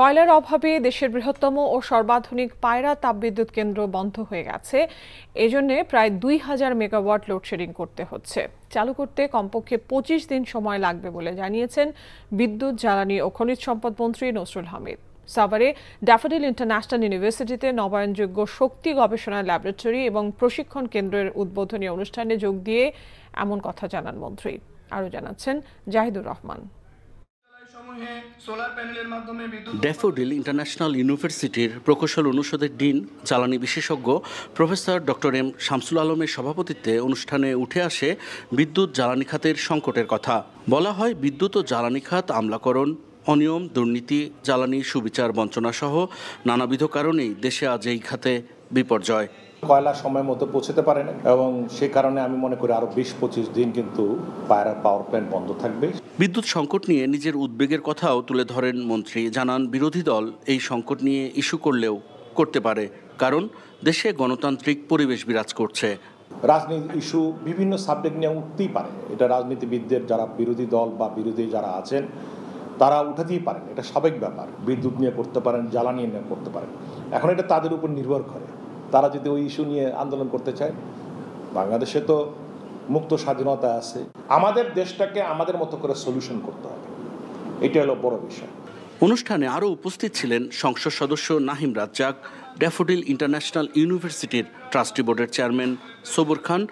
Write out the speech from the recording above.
কয়লার অভাবে দেশের বৃহত্তম ও সর্বাধুনিক পায়রা তাপবিদ্যুৎ কেন্দ্র বন্ধ হয়ে গেছে। এজন্য প্রায় দুই হাজার মেগাওয়াট লোডশেডিং করতে হচ্ছে। চালু করতে কমপক্ষে পঁচিশ দিন সময় লাগবে বলে জানিয়েছেন বিদ্যুৎ, জ্বালানি ও খনিজ সম্পদ মন্ত্রী নসরুল হামিদ। সাভারে ড্যাফোডিল ইন্টারন্যাশনাল ইউনিভার্সিটিতে নবায়নযোগ্য শক্তি গবেষণা ল্যাবরেটরি এবং প্রশিক্ষণ কেন্দ্রের উদ্বোধনী অনুষ্ঠানে যোগ দিয়ে এমন কথা জানান মন্ত্রী। আরও জানাচ্ছেন জাহিদুর রহমান। ড্যাফোডিল ইন্টারন্যাশনাল ইউনিভার্সিটির প্রকৌশল অনুষদের ডিন, জ্বালানি বিশেষজ্ঞ প্রফেসর ডক্টর এম শামসুল আলমের সভাপতিত্বে অনুষ্ঠানে উঠে আসে বিদ্যুৎ জ্বালানি খাতের সংকটের কথা। বলা হয়, বিদ্যুৎ ও জ্বালানি খাত আমলাকরণ, অনিয়ম, দুর্নীতি, জ্বালানি সুবিচার বঞ্চনা সহ নানাবিধ কারণেই দেশে আজ এই খাতে বিপর্যয়। কয়লা সময় মতো পৌঁছতে পারে না এবং সে কারণে আমি মনে করি আরও বিশ পঁচিশ দিন কিন্তু পায়রা পাওয়ার প্ল্যান্ট বন্ধ থাকবে। বিদ্যুৎ সংকট নিয়ে নিজের উদ্বেগের কথাও তুলে ধরেন মন্ত্রী। জানান বিরোধী দল এই সংকট নিয়ে ইস্যু করলেও করতে পারে কারণ দেশে গণতান্ত্রিক পরিবেশ বিরাজ করছে। রাজনীতি ইস্যু বিভিন্ন সাবজেক্ট নিয়ে উঠতেই পারে। এটা রাজনীতিবিদদের যারা বিরোধী দল বা বিরোধী যারা আছেন তারা উঠাতেই পারেন। এটা স্বাভাবিক ব্যাপার। বিদ্যুৎ নিয়ে করতে পারেন জ্বালানি নিয়ে করতে পারেন। এখন এটা তাদের উপর নির্ভর করে। তারা যদি ওই ইস্যু নিয়ে আন্দোলন করতে চায়, বাংলাদেশে তো মুক্ত স্বাধীনতা আছে। আমাদের দেশটাকে আমাদের মতো করে সলিউশন করতে হবে। এটা হলো বড় বিষয়। অনুষ্ঠানে আরও উপস্থিত ছিলেন সংসদ সদস্য নাহিম রাজ্জাক, ড্যাফোডিল ইন্টারন্যাশনাল ইউনিভার্সিটির ট্রাস্টি বোর্ডের চেয়ারম্যান সবুর খান।